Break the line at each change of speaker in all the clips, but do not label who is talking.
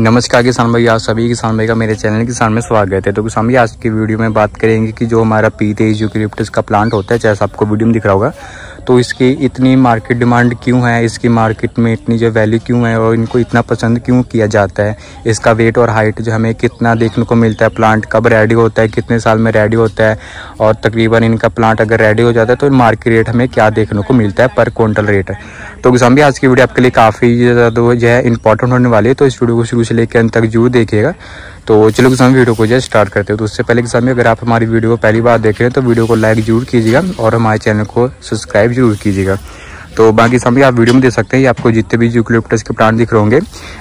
नमस्कार, किसान भाई, आप सभी किसान भाई का मेरे चैनल किसान में स्वागत है। तो किसान भाई, आज की वीडियो में बात करेंगे कि जो हमारा पी का प्लांट होता है जैसा आपको वीडियो में दिख रहा होगा तो इसकी इतनी मार्केट डिमांड क्यों है? इसकी मार्केट में इतनी जो वैल्यू क्यों है? और इनको इतना पसंद क्यों किया जाता है? इसका वेट और हाइट जो हमें कितना देखने को मिलता है? प्लांट कब रेडी होता है? कितने साल में रेडी होता है? और तकरीबन इनका प्लांट अगर रेडी हो जाता है तो मार्केट रेट हमें क्या देखने को मिलता है पर क्विंटल रेट तो भी आज की वीडियो आपके लिए काफ़ी ज़्यादा जो है इंपॉर्टेंट होने वाली है। तो इस वीडियो को शुरू से लेकर अंत तक ज़रूर देखिएगा। तो चलो किसान वीडियो को जो स्टार्ट करते हो। तो उससे पहले किसान अगर आप हमारी वीडियो को पहली बार देख रहे हैं तो वीडियो को लाइक ज़रूर कीजिएगा और हमारे चैनल को सब्सक्राइब ज़रूर कीजिएगा। तो बाकी समय आप वीडियो में देख सकते हैं आपको जितने भी यूक्लिप्टस के प्लांट दिख रहे होंगे,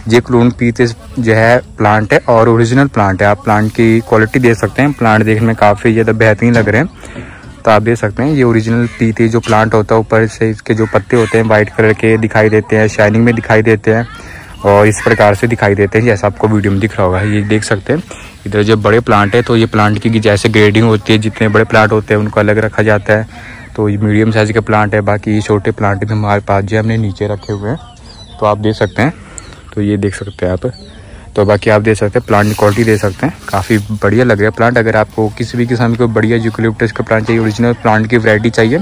ये क्लोन पीते जो है प्लांट है और ओरिजिनल प्लांट है। आप प्लांट की क्वालिटी देख सकते हैं। प्लांट देखने में काफ़ी ज़्यादा बेहतरीन लग रहे हैं। तो आप देख सकते हैं, ये ओरिजिनल पीते जो प्लांट होता है, ऊपर से इसके जो पत्ते होते हैं वाइट कलर के दिखाई देते हैं शाइनिंग में दिखाई देते हैं। और इस प्रकार से दिखाई देते हैं, जैसा आपको वीडियो में दिख रहा होगा। ये देख सकते हैं, इधर जब बड़े प्लांट है तो ये प्लांट की जैसे ग्रेडिंग होती है, जितने बड़े प्लांट होते हैं, उनको अलग रखा जाता है। तो ये मीडियम साइज़ के प्लांट है, बाकी छोटे प्लांट भी हमारे पास जो हमने नीचे रखे हुए हैं। तो आप देख सकते हैं तो ये देख सकते हैं आप। तो बाकी आप दे सकते हैं प्लांट क्वालिटी दे सकते हैं। काफ़ी बढ़िया लग रहा है प्लांट अगर आपको किसी भी किसान को बढ़िया यूकलिप्टस का प्लांट चाहिए ओरिजिनल प्लांट की वैरायटी चाहिए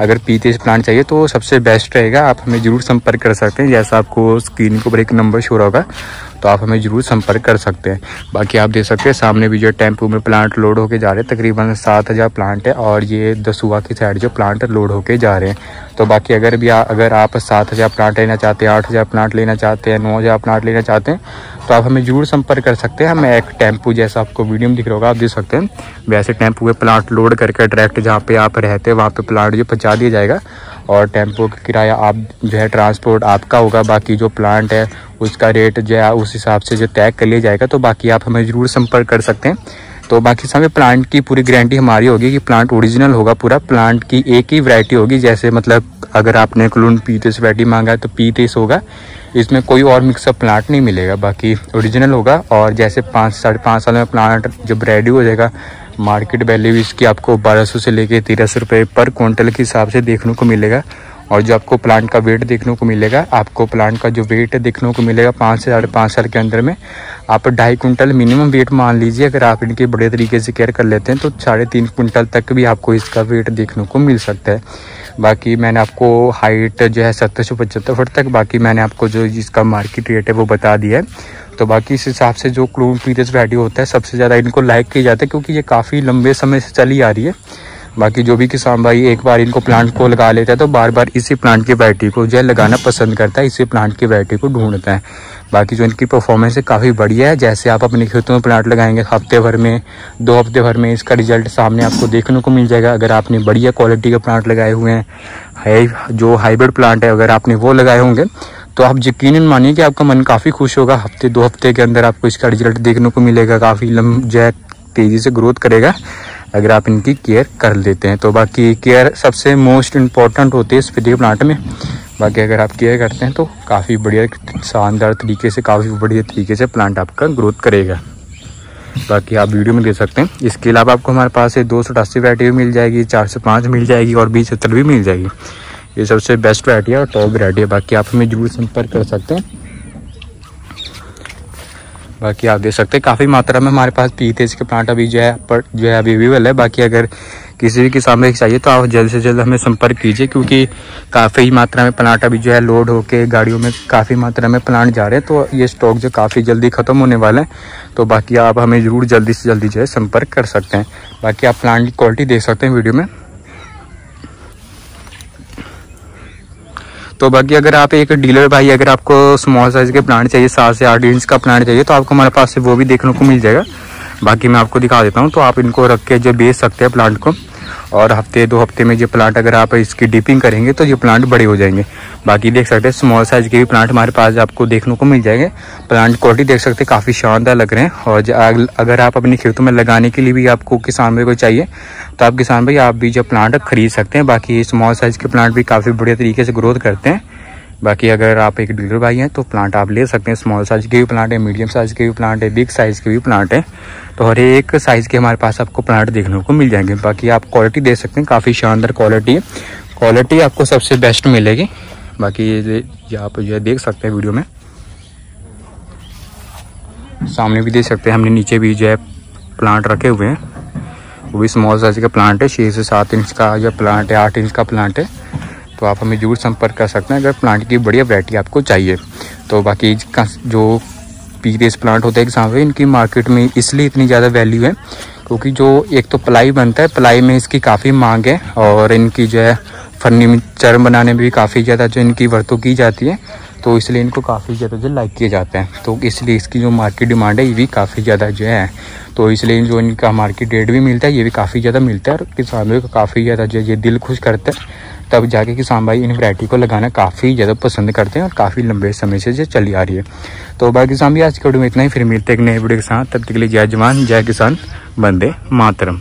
अगर पीते प्लांट चाहिए तो सबसे बेस्ट रहेगा आप हमें ज़रूर संपर्क कर सकते हैं। जैसा आपको स्क्रीन के ऊपर एक नंबर शो होगा तो आप हमें ज़रूर संपर्क कर सकते हैं। बाकी आप देख सकते हैं सामने भी जो टेंपो में प्लांट लोड होके जा रहे हैं तकरीबन सात हज़ार प्लांट है और ये दसुआ की साइड जो प्लांट लोड होके जा रहे हैं। तो बाकी अगर भी आ, अगर आप सात हज़ार प्लांट लेना चाहते हैं आठ हज़ार प्लांट लेना चाहते हैं नौ हज़ार प्लांट लेना चाहते हैं तो आप हमें ज़रूर संपर्क कर सकते हैं। हमें एक टेंपू जैसा आपको वीडियो में दिख रहा होगा, आप देख सकते हैं। वैसे टेंपू के प्लांट लोड करके डायरेक्ट जहाँ पे आप रहते हैं, वहाँ पे प्लांट जो पहुँचा दिया जाएगा। और टेंपो का किराया आप जो है ट्रांसपोर्ट आपका होगा, बाकी जो प्लांट है, उसका रेट जो है उस हिसाब से जो तय कर लिया जाएगा। तो बाकी आप हमें ज़रूर संपर्क कर सकते हैं। तो बाकी समय प्लांट की पूरी गारंटी हमारी होगी कि प्लांट ओरिजिनल होगा पूरा। प्लांट की एक ही वैरायटी होगी, जैसे मतलब अगर आपने क्लून पीतेस वैरायटी मांगा है तो पीतेस होगा। इसमें कोई और मिक्सअप प्लांट नहीं मिलेगा, बाकी ओरिजिनल होगा। और जैसे पाँच, साढ़े पाँच साल में प्लांट जब रेडी हो जाएगा मार्केट वैल्यू इसकी आपको बारह सौ से लेके तेरह सौ रुपये पर क्विंटल के हिसाब से देखने को मिलेगा। और जो आपको प्लांट का वेट देखने को मिलेगा, आपको प्लांट का जो वेट देखने को मिलेगा पाँच से साढ़े पाँच साल के अंदर में, आप ढाई कुंटल मिनिमम वेट मान लीजिए, अगर आप इनके बड़े तरीके से केयर कर लेते हैं तो साढ़े तीन कुंटल तक भी आपको इसका वेट देखने को मिल सकता है। बाकी मैंने आपको हाइट जो है सत्तर से पचहत्तर फुट तक, बाकी मैंने आपको जो इसका मार्केट रेट है वो बता दिया है। तो बाकी इस हिसाब से जो क्लोन पीरियस वैरायटी होता है, सबसे ज़्यादा इनको लाइक किया जाता है, क्योंकि ये काफ़ी लंबे समय से चली आ रही है। बाकी जो भी किसान भाई एक बार इनको प्लांट को लगा लेता है तो बार बार इसी प्लांट की वैरायटी को जो लगाना पसंद करता है, इसी प्लांट की वैरायटी को ढूंढता है। बाकी जो इनकी परफॉर्मेंस है, काफ़ी बढ़िया है। जैसे आप अपने खेतों में प्लांट लगाएँगे, हफ़्ते भर में, दो हफ़्ते भर में इसका रिज़ल्ट सामने आपको देखने को मिल जाएगा। अगर आपने बढ़िया क्वालिटी के प्लांट लगाए हुए हैं, है, जो हाइब्रिड प्लांट है, अगर आपने वो लगाए होंगे तो आप यकीन मानिए कि आपका मन काफ़ी खुश होगा। हफ़्ते, दो हफ़्ते के अंदर आपको इसका रिज़ल्ट देखने को मिलेगा, काफ़ी लम जो तेज़ी से ग्रोथ करेगा। अगर आप इनकी केयर कर लेते हैं तो बाकी केयर सबसे मोस्ट इंपॉर्टेंट होती है इस स्पीडी प्लांट में। बाकी अगर आप केयर करते हैं तो काफ़ी बढ़िया शानदार तरीके से, काफ़ी बढ़िया तरीके से प्लांट आपका ग्रोथ करेगा। बाकी आप वीडियो में देख सकते हैं। इसके अलावा आपको हमारे पास दो सौ अठासी वैरायटी भी मिल जाएगी, चार सौ पाँच मिल जाएगी, और बीस सत्तर भी मिल जाएगी। ये सबसे बेस्ट वैरायटी है और टॉप वैरायटी है। बाकी आप हमें ज़रूर संपर्क कर सकते हैं। बाकी आप देख सकते हैं, काफ़ी मात्रा में हमारे पास पी तेज के प्लांट अभी जो है, पर जो है अभी अवेलेबल है। बाकी अगर किसी भी किसान में चाहिए तो आप जल्द से जल्द हमें संपर्क कीजिए, क्योंकि काफ़ी मात्रा में प्लांट अभी जो है लोड होके गाड़ियों में काफ़ी मात्रा में प्लांट जा रहे हैं तो ये स्टॉक जो काफ़ी जल्दी ख़त्म होने वाला है। तो बाकी आप हमें ज़रूर जल्दी से जल्दी जो है संपर्क कर सकते हैं। बाकी आप प्लांट की क्वालिटी देख सकते हैं वीडियो में। तो बाकी अगर आप एक डीलर भाई, अगर आपको स्मॉल साइज़ के प्लांट चाहिए, सात से आठ इंच का प्लांट चाहिए तो आपको हमारे पास से वो भी देखने को मिल जाएगा। बाकी मैं आपको दिखा देता हूँ तो आप इनको रख के जो बेच सकते हैं प्लांट को और हफ़्ते, दो हफ़्ते में ये प्लांट अगर आप इसकी डिपिंग करेंगे तो ये प्लांट बड़े हो जाएँगे। बाकी देख सकते हैं स्मॉल साइज़ के भी प्लांट हमारे पास आपको देखने को मिल जाएँगे। प्लांट क्वालिटी देख सकते हैं, काफ़ी शानदार लग रहे हैं। और अगर आप अपने खेतों में लगाने के लिए भी आपको किसान भाई को चाहिए तो आप किसान भाई, आप भी जो प्लांट खरीद सकते हैं। बाकी स्मॉल साइज़ के प्लांट भी काफ़ी बढ़िया तरीके से ग्रोथ करते हैं। बाकी अगर आप एक डीलर भाई हैं तो प्लांट आप ले सकते हैं। स्मॉल साइज़ के भी प्लांट है मीडियम साइज़ के भी प्लांट है बिग साइज़ के भी प्लांट है। तो हर एक साइज़ के हमारे पास आपको प्लांट देखने को मिल जाएँगे। बाकी आप क्वालिटी दे सकते हैं, काफ़ी शानदार क्वालिटी है। क्वालिटी आपको सबसे बेस्ट मिलेगी। बाकी ये आप जो है देख सकते हैं वीडियो में। सामने भी देख सकते हैं, हमने नीचे भी जो है प्लांट रखे हुए हैं। वो भी स्मॉल साइज़ का प्लांट है छः से सात इंच का जो प्लांट है, आठ इंच का प्लांट है। तो आप हमें ज़रूर संपर्क कर सकते हैं अगर प्लांट की बढ़िया वैरायटी आपको चाहिए। तो बाकी जो पीरेस प्लांट होते हैं भाई, इनकी मार्केट में इसलिए इतनी ज़्यादा वैल्यू है क्योंकि जो एक तो प्लाई बनता है, प्लाई में इसकी काफ़ी मांग है और इनकी जो है फर्नीचर बनाने में भी काफ़ी ज़्यादा जो इनकी वर्तों की जाती है। तो इसलिए इनको काफ़ी ज़्यादा जो लाइक किए जाते हैं। तो इसलिए इसकी जो मार्केट डिमांड है, ये भी काफ़ी ज़्यादा जो है। तो इसलिए जो इनका मार्केट रेट भी मिलता है, ये भी काफ़ी ज़्यादा मिलता है और किसानों को काफ़ी ज़्यादा जो ये दिल खुश करता है। तब जाके किसान भाई इन वैरायटी को लगाना काफ़ी ज़्यादा पसंद करते हैं और काफ़ी लंबे समय से जो चली आ रही है। तो बाकी किसान भी आज के वीडियो में इतना ही। फिर मिलते हैं एक नए वीडियो के साथ। तब तक के लिए जय जवान, जय किसान बंदे मातरम।